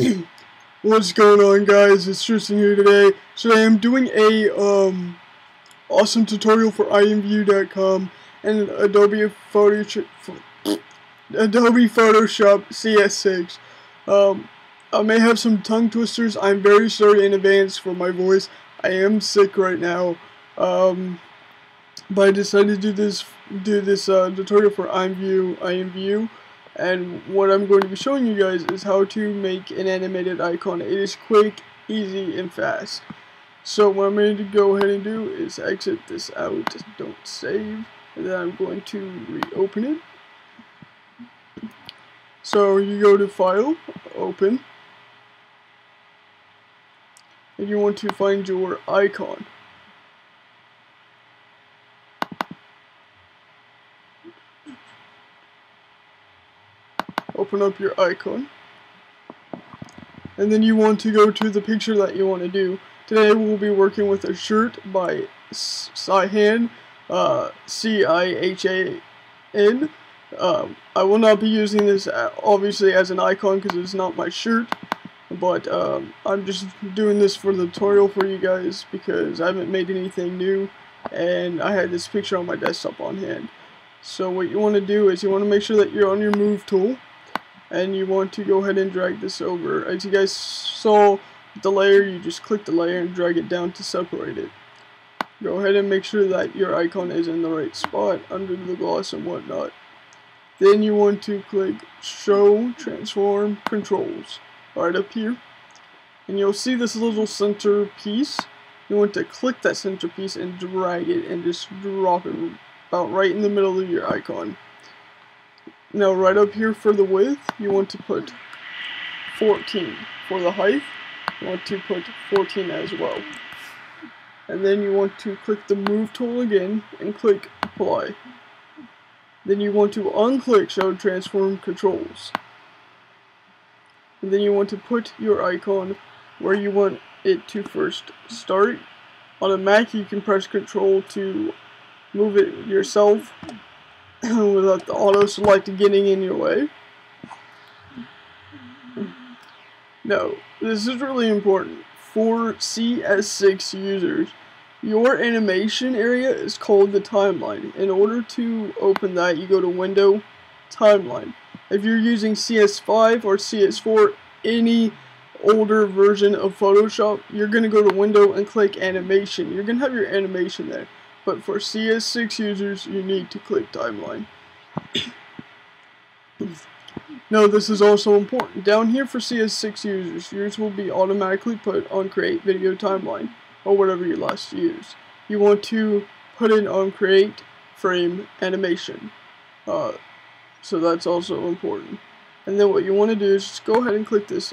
What's going on guys, it's Tristan here today. Today I'm doing a um, awesome tutorial for IMVU.com and Adobe Photoshop, Adobe Photoshop CS6. Um, I may have some tongue twisters, I'm very sorry in advance for my voice. I am sick right now. Um, but I decided to do this do this uh, tutorial for IMVU, IMVU and what I'm going to be showing you guys is how to make an animated icon. It is quick, easy, and fast. So what I'm going to go ahead and do is exit this out, don't save, and then I'm going to reopen it. So you go to File, Open, and you want to find your icon. Open up your icon and then you want to go to the picture that you want to do. Today we'll be working with a shirt by Cihan, uh, C-I-H-A-N. Um, I will not be using this uh, obviously as an icon because it's not my shirt, but um, I'm just doing this for the tutorial for you guys because I haven't made anything new and I had this picture on my desktop on hand. So what you want to do is you want to make sure that you're on your move tool and you want to go ahead and drag this over. As you guys saw the layer, you just click the layer and drag it down to separate it. Go ahead and make sure that your icon is in the right spot under the gloss and whatnot. Then you want to click Show Transform Controls right up here. And you'll see this little center piece. You want to click that center piece and drag it and just drop it about right in the middle of your icon. Now right up here for the width, you want to put 14. For the height, you want to put 14 as well. And then you want to click the move tool again and click apply. Then you want to unclick show transform controls. And then you want to put your icon where you want it to first start. On a Mac you can press control to move it yourself without the auto select getting in your way. No, this is really important. For CS6 users, your animation area is called the timeline. In order to open that, you go to Window, Timeline. If you're using CS5 or CS4, any older version of Photoshop, you're going to go to Window and click Animation. You're going to have your animation there but for CS6 users, you need to click timeline. now, this is also important. Down here for CS6 users, yours will be automatically put on create video timeline, or whatever you last used. You want to put it on create frame animation. Uh, so that's also important. And then what you want to do is just go ahead and click this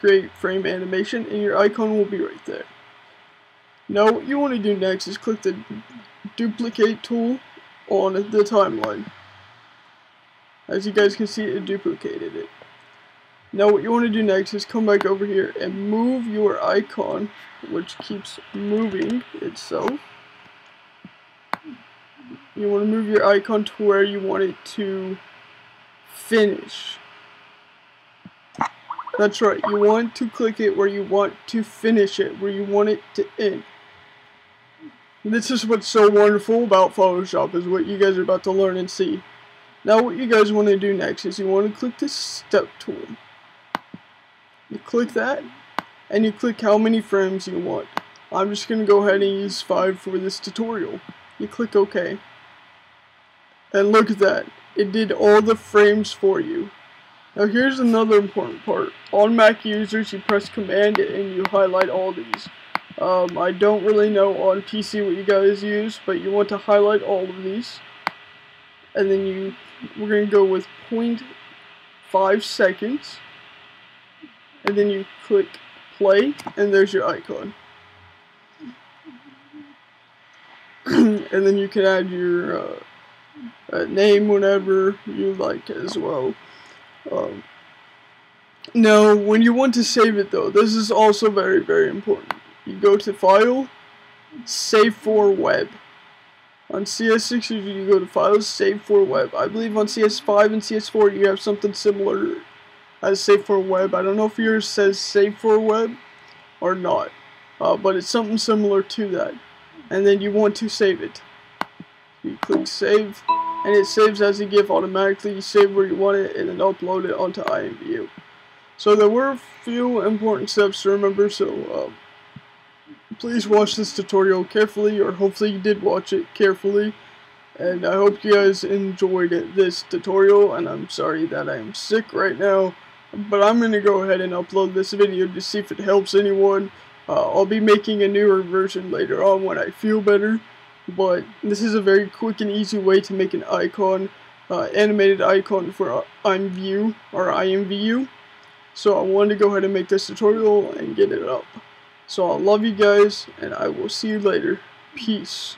create frame animation and your icon will be right there. Now what you want to do next is click the duplicate tool on the timeline. As you guys can see it duplicated it. Now what you want to do next is come back over here and move your icon which keeps moving itself. You want to move your icon to where you want it to finish. That's right, you want to click it where you want to finish it, where you want it to end. This is what's so wonderful about Photoshop is what you guys are about to learn and see. Now what you guys want to do next is you want to click this step tool. You click that and you click how many frames you want. I'm just going to go ahead and use 5 for this tutorial. You click OK. And look at that. It did all the frames for you. Now here's another important part. On Mac users you press command and you highlight all these. Um, I don't really know on PC what you guys use, but you want to highlight all of these. And then you, we're going to go with 0.5 seconds. And then you click play, and there's your icon. and then you can add your uh, uh, name whenever you like as well. Um, now, when you want to save it though, this is also very, very important you go to File, Save for Web. On CS6 you go to Files, Save for Web. I believe on CS5 and CS4 you have something similar as Save for web. I don't know if yours says Save for web or not, uh, but it's something similar to that. And then you want to save it. You click save, and it saves as a GIF automatically. You save where you want it, and then upload it onto IMVU. So there were a few important steps to remember, so uh, please watch this tutorial carefully, or hopefully you did watch it carefully. And I hope you guys enjoyed this tutorial, and I'm sorry that I am sick right now. But I'm going to go ahead and upload this video to see if it helps anyone. Uh, I'll be making a newer version later on when I feel better. But this is a very quick and easy way to make an icon, uh, animated icon for IMView or IMVU. So I wanted to go ahead and make this tutorial and get it up. So I love you guys, and I will see you later. Peace.